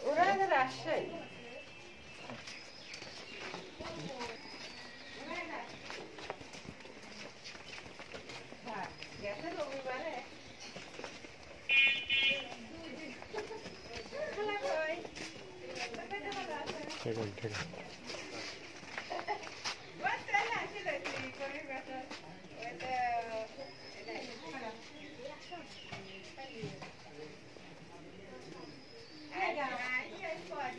ওরা রাজশাহী। ঠিক আছে ঠিক আছে